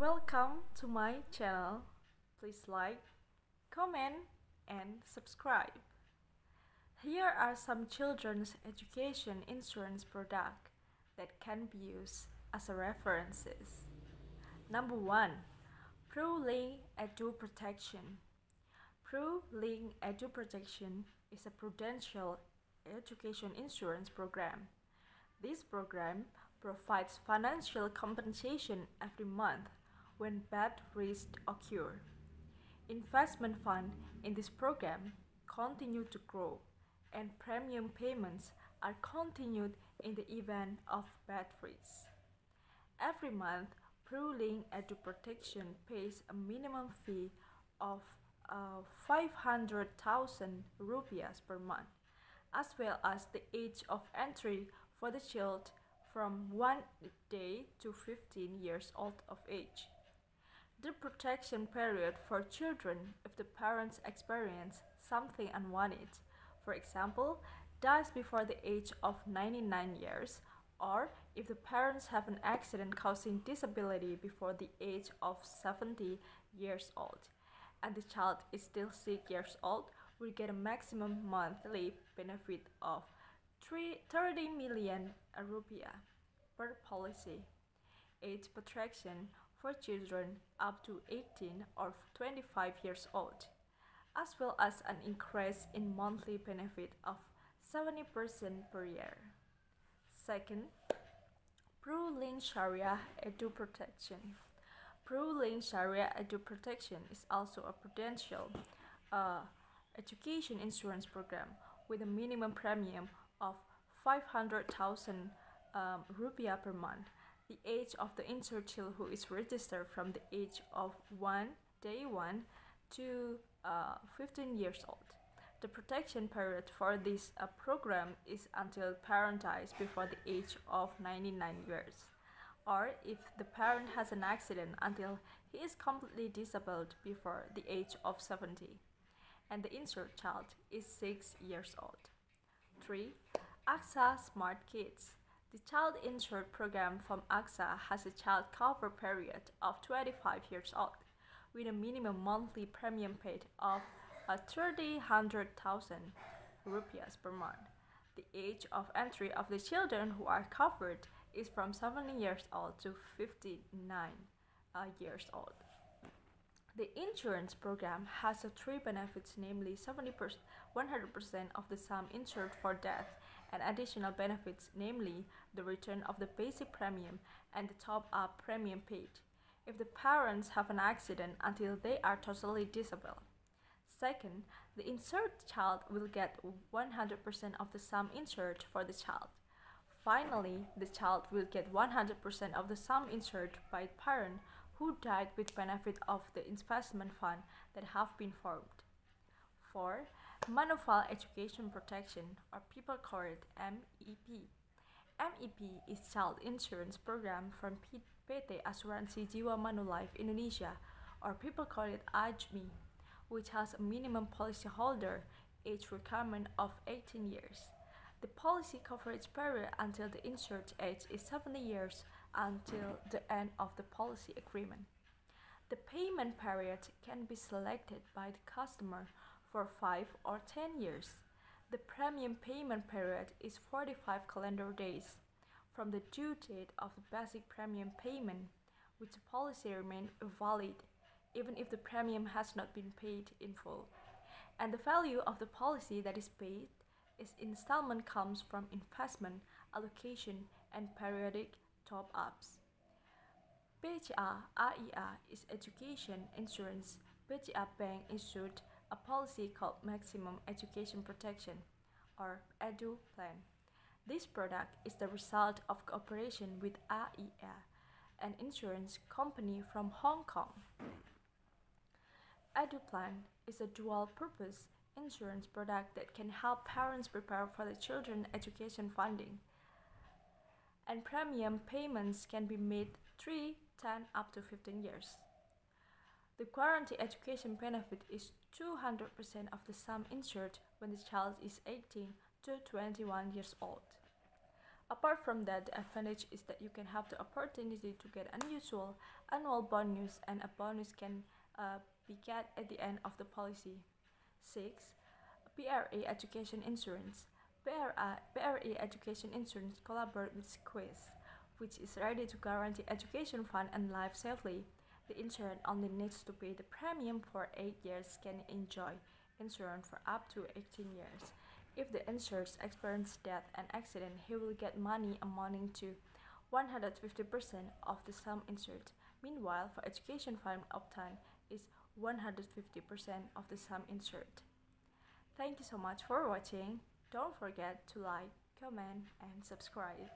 Welcome to my channel. Please like, comment, and subscribe. Here are some children's education insurance products that can be used as a references. Number 1. PruLink Edu Protection. PruLink Edu Protection is a prudential education insurance program. This program provides financial compensation every month when bad risks occur. Investment funds in this program continue to grow and premium payments are continued in the event of bad risks. Every month, PruLink Edu Protection pays a minimum fee of uh, 500,000 rupiahs per month, as well as the age of entry for the child from 1 day to 15 years old of age. The protection period for children if the parents experience something unwanted, for example, dies before the age of 99 years, or if the parents have an accident causing disability before the age of 70 years old, and the child is still 6 years old, will get a maximum monthly benefit of 30 million rupiah per policy. Age protection for children up to 18 or 25 years old, as well as an increase in monthly benefit of 70% per year. Second, PruLink Sharia Edu Protection. PruLink Sharia Edu Protection is also a prudential uh, education insurance program with a minimum premium of 500,000 um, rupiah per month. The age of the insured child who is registered from the age of one day one to uh, 15 years old. The protection period for this uh, program is until parent dies before the age of 99 years, or if the parent has an accident until he is completely disabled before the age of 70, and the insured child is 6 years old. 3. AXA Smart Kids. The Child Insured program from AXA has a child cover period of 25 years old, with a minimum monthly premium paid of uh, 30,000 rupiahs per month. The age of entry of the children who are covered is from 7 years old to 59 uh, years old. The insurance program has a three benefits, namely 70%, 100% of the sum insured for death, and additional benefits, namely the return of the basic premium and the top-up premium paid, if the parents have an accident until they are totally disabled. Second, the insured child will get 100% of the sum insured for the child. Finally, the child will get 100% of the sum insured by the parent who died with benefit of the investment fund that have been formed. 4. Manulife Education Protection or people call it MEP. MEP is child insurance program from PT Asuransi Jiwa Manulife Indonesia or people call it AJMI, which has a minimum policyholder age requirement of 18 years. The policy coverage period until the insured age is 70 years until the end of the policy agreement. The payment period can be selected by the customer for 5 or 10 years. The premium payment period is 45 calendar days from the due date of the basic premium payment, which the policy remains valid even if the premium has not been paid in full. And the value of the policy that is paid is installment comes from investment, allocation, and periodic top-ups. BCA AIA is education insurance. BCA Bank issued a policy called Maximum Education Protection or EDU Plan. This product is the result of cooperation with AIA, an insurance company from Hong Kong. EduPlan is a dual-purpose insurance product that can help parents prepare for their children's education funding and premium payments can be made 3, 10, up to 15 years. The guarantee education benefit is 200% of the sum insured when the child is 18 to 21 years old. Apart from that, the advantage is that you can have the opportunity to get unusual annual bonus and a bonus can uh, be get at the end of the policy. 6. PRA Education Insurance PRA, PRA Education Insurance collaborates with Sequis, which is ready to guarantee education fund and life safely. The insurance only needs to pay the premium for 8 years can enjoy insurance for up to 18 years. If the insured experiences death and accident, he will get money amounting to 150% of the sum insured. Meanwhile, for education fund uptime is 150% of the sum insured. Thank you so much for watching. Don't forget to like, comment, and subscribe.